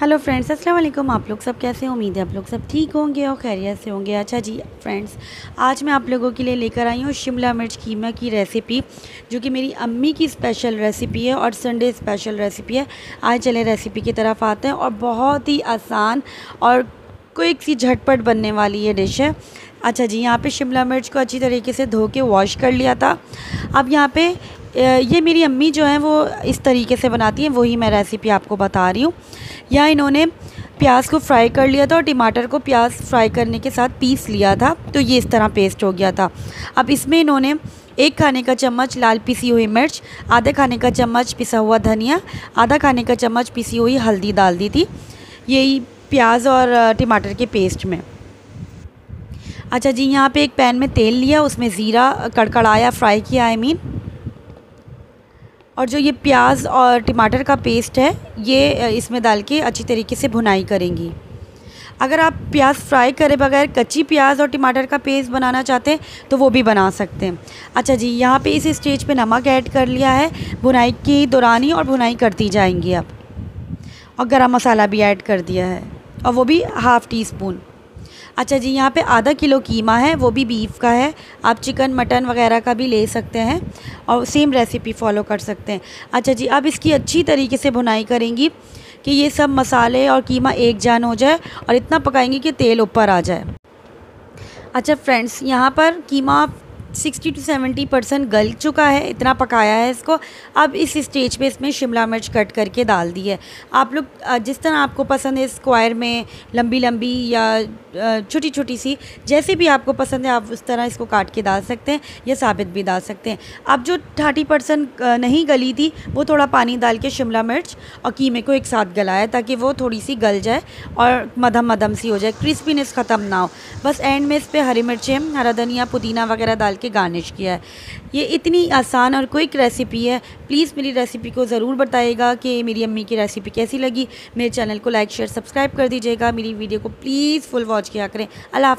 Hello friends अस्सलाम वालेकुम। आप लोग सब कैसे उम्मीद है आप लोग सब ठीक होंगे और खैरियत से होंगे। अच्छा जी फ्रेंड्स आज मैं आप लोगों के लिए लेकर आई हूँ शिमला मिर्च कीमा की रेसिपी जो कि मेरी अम्मी की स्पेशल रेसिपी है और संडे स्पेशल रेसिपी है। आज चले रेसिपी की तरफ़ आते हैं और बहुत ही आसान और क्विक सी झटपट बनने वाली ये डिश है। अच्छा जी, यहाँ पे शिमला मिर्च को अच्छी तरीके से धो के वॉश कर लिया था। अब यहाँ पे ये मेरी अम्मी जो हैं वो इस तरीके से बनाती हैं, वही मैं रेसिपी आपको बता रही हूँ। या इन्होंने प्याज को फ्राई कर लिया था और टमाटर को प्याज फ्राई करने के साथ पीस लिया था तो ये इस तरह पेस्ट हो गया था। अब इसमें इन्होंने एक खाने का चम्मच लाल पिसी हुई मिर्च, आधे खाने का चम्मच पिसा हुआ धनिया, आधा खाने का चम्मच पिसी हुई हल्दी डाल दी थी, यही प्याज और टमाटर के पेस्ट में। अच्छा जी, यहाँ पे एक पैन में तेल लिया, उसमें ज़ीरा, कड़कड़ाया फ्राई किया आई मीन और जो ये प्याज और टमाटर का पेस्ट है, ये इसमें डाल के अच्छी तरीके से भुनाई करेंगी। अगर आप प्याज फ्राई करे बगैर कच्ची प्याज और टमाटर का पेस्ट बनाना चाहते हैं तो वो भी बना सकते हैं। अच्छा जी, यहाँ पे इस स्टेज पे नमक ऐड कर लिया है। भुनाई की दौरानी और भुनाई करती जाएँगी आप। और गरम मसाला भी ऐड कर दिया है। और वो भी हाफ़ टी स्पून अच्छा जी, यहाँ पे आधा किलो कीमा है, वो भी बीफ का है। आप चिकन, मटन वगैरह का भी ले सकते हैं और सेम रेसिपी फॉलो कर सकते हैं। अच्छा जी, अब इसकी अच्छी तरीके से भुनाई करेंगी कि ये सब मसाले और कीमा एक जान हो जाए और इतना पकाएँगे कि तेल ऊपर आ जाए। अच्छा फ्रेंड्स, यहाँ पर कीमा सिक्सटी टू सेवेंटी परसेंट गल चुका है, इतना पकाया है इसको। अब इस स्टेज पे इसमें शिमला मिर्च कट करके डाल दी है। आप लोग जिस तरह आपको पसंद है स्क्वायर में लंबी लंबी या छोटी छोटी सी, जैसे भी आपको पसंद है आप उस तरह इसको काट के डाल सकते हैं या साबित भी डाल सकते हैं। अब जो थर्टी परसेंट नहीं गली थी, वो थोड़ा पानी डाल के शिमला मिर्च और कीमे को एक साथ गलाया ताकि वो थोड़ी सी गल जाए और मधम मधम सी हो जाए, क्रिस्पीनेस ख़त्म ना हो। बस एंड में इस पर हरी मिर्चें, हरा धनिया, पुदीना वगैरह डाल के गार्निश किया है। ये इतनी आसान और क्विक रेसिपी है। प्लीज़ मेरी रेसिपी को ज़रूर बताइएगा कि मेरी अम्मी की रेसिपी कैसी लगी। मेरे चैनल को लाइक, शेयर, सब्सक्राइब कर दीजिएगा। मेरी वीडियो को प्लीज़ फुल वॉच किया करें। अल्लाह